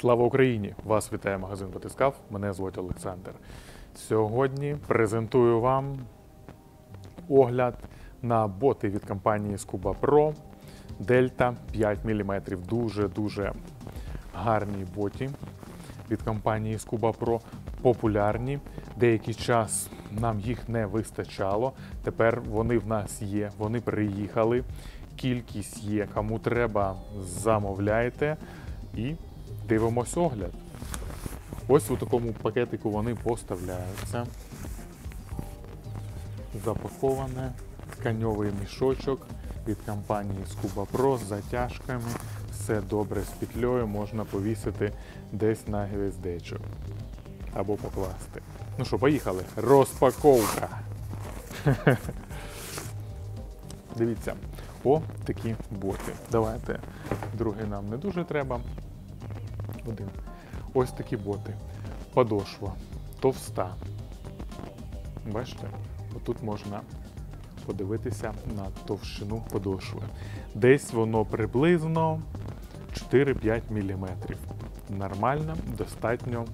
Слава Україні! Вас вітає магазин Батискав. Мене звуть Олександр. Сьогодні презентую вам огляд на боти від компанії Scuba Pro Delta 5 мм. Дуже-дуже гарні боті від компанії Scuba Pro. Популярні. Деякий час нам їх не вистачало. Тепер вони в нас є, вони приїхали. Кількість є. Кому треба, замовляйте і дивимось огляд. Ось у такому пакетику вони поставляються. Запаковане тканьовий мішочок від компанії Scuba Pro з затяжками. Все добре з петлею, можна повісити десь на гвіздечок або покласти. Ну що, поїхали. Розпаковка. Дивіться, о, такі боти. Давайте. Другий нам не дуже треба. Один. Ось такі боти. Подошва. Товста. Бачите? Отут можна подивитися на товщину подошви. Десь воно приблизно 4-5 мм. Нормальна, достатньо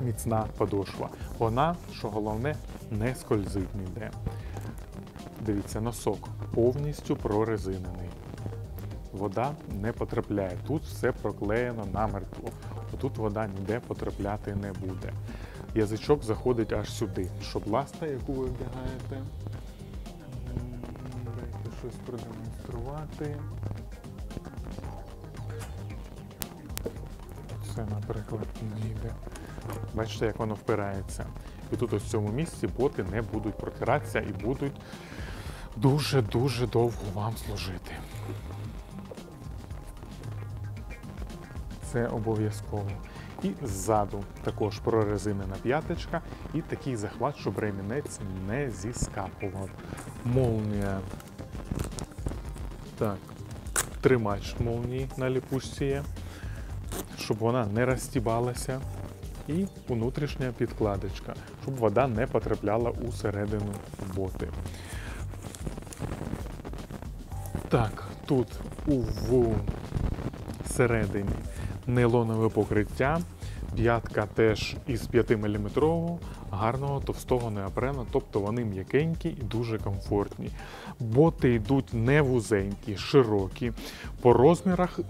міцна подошва. Вона, що головне, не скользить ніде. Дивіться, носок повністю прорезинений. Вода не потрапляє. Тут все проклеєно намертво. Тут вода ніде потрапляти не буде. Язичок заходить аж сюди, щоб ласта, яку ви вдягаєте. Дайте щось продемонструвати. Це, наприклад, підійде. Бачите, як воно впирається. І тут ось в цьому місці боти не будуть протиратися і будуть дуже-дуже довго вам служити. Це обов'язково. І ззаду також прорезинена п'яточка і такий захват, щоб ремінець не зіскапував. Молнія. Так, тримач молнії на ліпучці є, щоб вона не розтібалася. І внутрішня підкладочка, щоб вода не потрапляла у середину боти. Так, тут у середині нейлонове покриття, п'ятка теж із 5-мм гарного товстого неопрену, тобто вони м'якенькі і дуже комфортні. Боти йдуть не вузенькі, широкі, по розмірах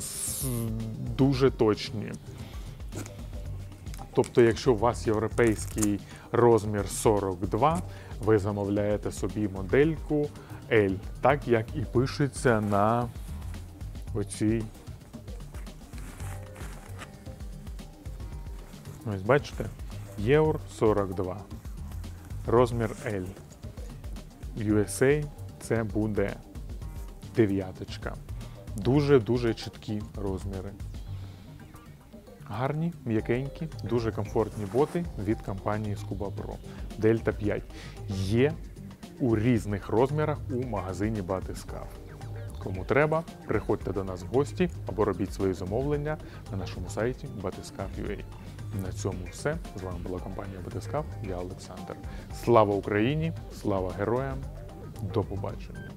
дуже точні. Тобто, якщо у вас європейський розмір 42, ви замовляєте собі модельку L, так як і пишеться на оцій. Ось бачите? Євро 42. Розмір L. USA це буде дев'яточка. Дуже-дуже чіткі розміри. Гарні, м'якенькі, дуже комфортні боти від компанії Scuba Pro. Delta 5 є у різних розмірах у магазині Батискав. Кому треба, приходьте до нас в гості або робіть свої замовлення на нашому сайті Batiskav.ua. На цьому все. З вами була компанія Батискав. Я Олександр. Слава Україні! Слава героям! До побачення!